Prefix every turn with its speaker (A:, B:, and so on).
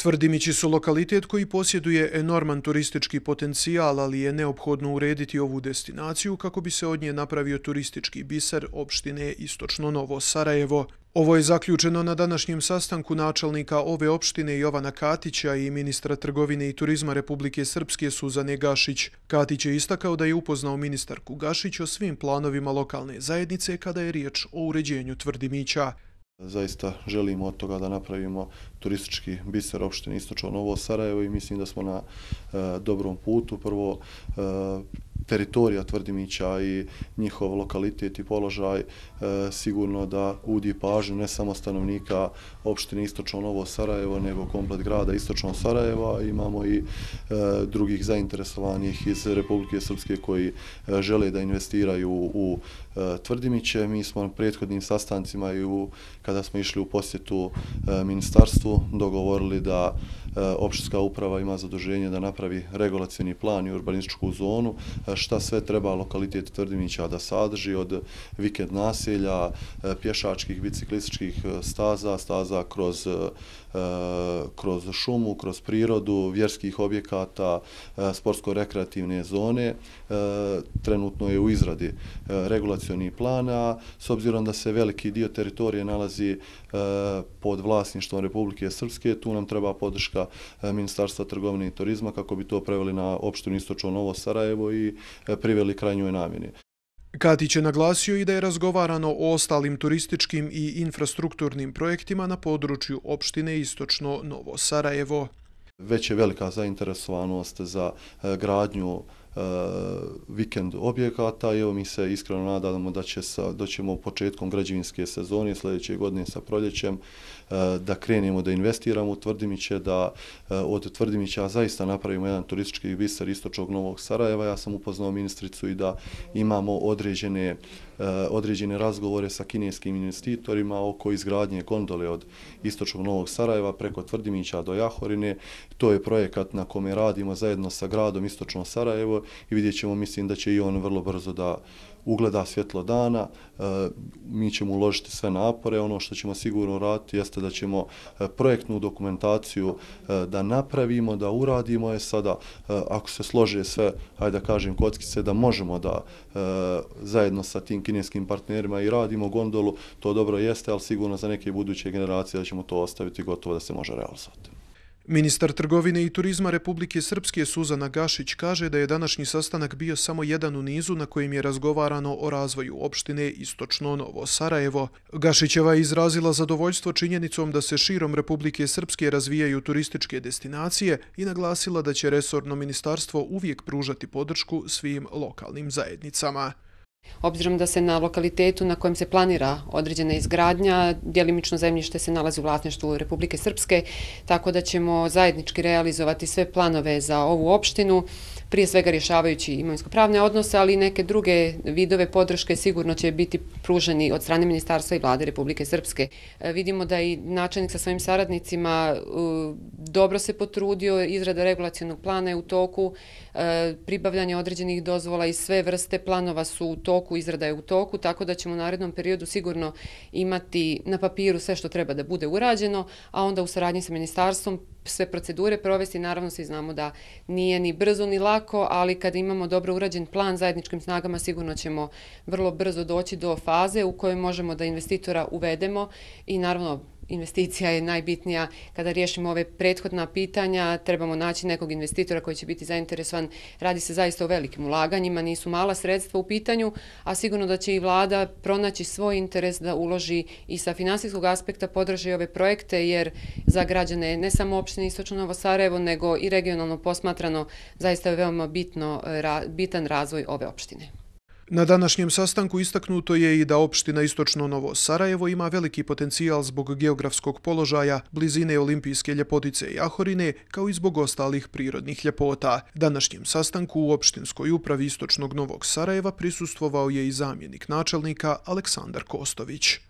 A: Tvrdimići su lokalitet koji posjeduje enorman turistički potencijal, ali je neophodno urediti ovu destinaciju kako bi se od nje napravio turistički biser opštine Istočno Novo Sarajevo. Ovo je zaključeno na današnjem sastanku načelnika ove opštine Jovana Katića i ministra trgovine i turizma Republike Srpske Suzane Gašić. Katić je istakao da je upoznao ministarku Gašić o svim planovima lokalne zajednice kada je riječ o uređenju Tvrdimića.
B: Zaista želimo od toga da napravimo turistički biser opštine Istočno Novo Sarajevo i mislim da smo na e, dobrom putu. Prvo, e, teritorija Tvrdimića i njihov lokalitet i položaj e, sigurno da udi pažnju ne samo stanovnika opštine Istočno Novo Sarajevo, nego komplet grada Istočno Sarajeva. Imamo i e, drugih zainteresovanih iz Republike Srpske koji e, žele da investiraju u e, Tvrdimiće. Mi smo na prethodnim sastancima i u, kada smo išli u posjetu e, ministarstvu dogovorili da E, opštinska uprava ima zaduženje da napravi regulacijni plan i urbanističku zonu e, šta sve treba lokalitet Tvrdimića da sadrži od vikend naselja, e, pješačkih, biciklističkih staza, staza kroz, kroz šumu, kroz prirodu, vjerskih objekata, sportsko-rekreativne zone. Trenutno je u izradi regulacijoni plana, s obzirom da se veliki dio teritorije nalazi pod vlasništvom Republike Srpske, tu nam treba podrška Ministarstva trgovine i turizma kako bi to preveli na opštinu Istočno Novo Sarajevo i E, priveli krajnjoj namjeni.
A: Katić je naglasio i da je razgovarano o ostalim turističkim i infrastrukturnim projektima na području opštine Istočno Novo Sarajevo.
B: Već je velika zainteresovanost za e, gradnju uh, vikend objekata i evo mi se iskreno nadamo da će sa, doćemo početkom građevinske sezone sljedeće godine sa proljećem uh, da krenemo da investiramo u Tvrdimiće, da uh, od Tvrdimića zaista napravimo jedan turistički biser istočnog Novog Sarajeva. Ja sam upoznao ministricu i da imamo određene E, određene razgovore sa kineskim investitorima oko izgradnje gondole od istočnog Novog Sarajeva preko Tvrdimića do Jahorine. To je projekat na kome radimo zajedno sa gradom Istočno Sarajevo i vidjet ćemo, mislim da će i on vrlo brzo da ugleda svjetlo dana. E, mi ćemo uložiti sve napore. Ono što ćemo sigurno raditi jeste da ćemo e, projektnu dokumentaciju e, da napravimo, da uradimo je sada, e, ako se slože sve, hajde da kažem, kockice, da možemo da e, zajedno sa tim kineskim partnerima i radimo gondolu, to dobro jeste, ali sigurno za neke buduće generacije da ćemo to ostaviti gotovo da se može realizovati.
A: Ministar trgovine i turizma Republike Srpske Suzana Gašić kaže da je današnji sastanak bio samo jedan u nizu na kojem je razgovarano o razvoju opštine Istočno Novo Sarajevo. Gašićeva je izrazila zadovoljstvo činjenicom da se širom Republike Srpske razvijaju turističke destinacije i naglasila da će resorno ministarstvo uvijek pružati podršku svim lokalnim zajednicama.
C: Obzirom da se na lokalitetu na kojem se planira određena izgradnja, dijelimično zemljište se nalazi u vlasništvu Republike Srpske, tako da ćemo zajednički realizovati sve planove za ovu opštinu, prije svega rješavajući imovinsko-pravne odnose, ali i neke druge vidove podrške sigurno će biti pruženi od strane Ministarstva i vlade Republike Srpske. E, vidimo da i načelnik sa svojim saradnicima e, dobro se potrudio, izrada regulacijonog plana je u toku, e, pribavljanje određenih dozvola i sve vrste planova su u toku, toku, izrada je u toku, tako da ćemo u narednom periodu sigurno imati na papiru sve što treba da bude urađeno, a onda u saradnji sa ministarstvom sve procedure provesti. Naravno, svi znamo da nije ni brzo ni lako, ali kada imamo dobro urađen plan zajedničkim snagama, sigurno ćemo vrlo brzo doći do faze u kojoj možemo da investitora uvedemo i naravno investicija je najbitnija kada riješimo ove prethodna pitanja, trebamo naći nekog investitora koji će biti zainteresovan. Radi se zaista o velikim ulaganjima, nisu mala sredstva u pitanju, a sigurno da će i vlada pronaći svoj interes da uloži i sa finansijskog aspekta podrži ove projekte, jer za građane ne samo opštine Istočno Novo Sarajevo, nego i regionalno posmatrano, zaista je veoma bitno, eh, bitan razvoj ove opštine.
A: Na današnjem sastanku istaknuto je i da opština Istočno Novo Sarajevo ima veliki potencijal zbog geografskog položaja, blizine olimpijske ljepotice i Ahorine, kao i zbog ostalih prirodnih ljepota. Današnjem sastanku u opštinskoj upravi Istočnog Novog Sarajeva prisustvovao je i zamjenik načelnika Aleksandar Kostović.